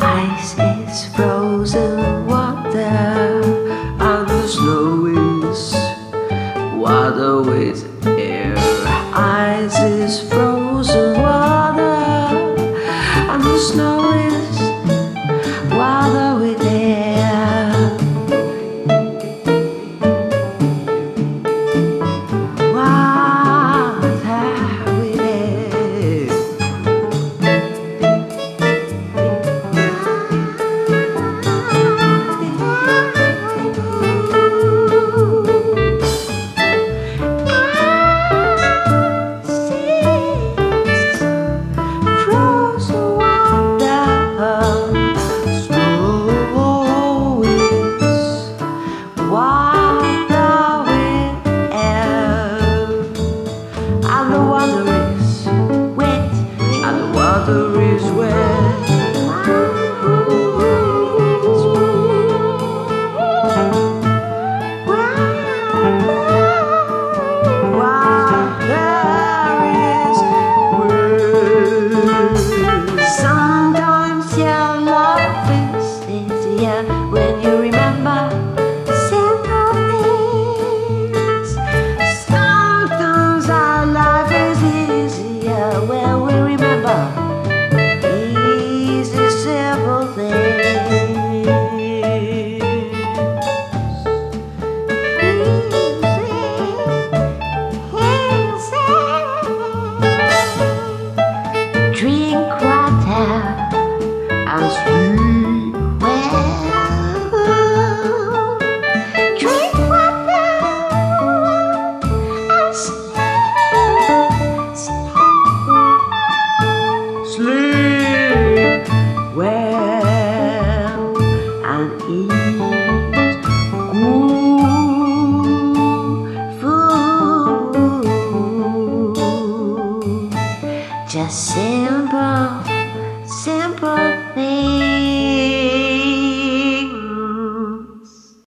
Ice is frozen water, and the snow is water with easier when you remember simple things. Sometimes our life is easier when we remember easy simple things. Drink water just simple.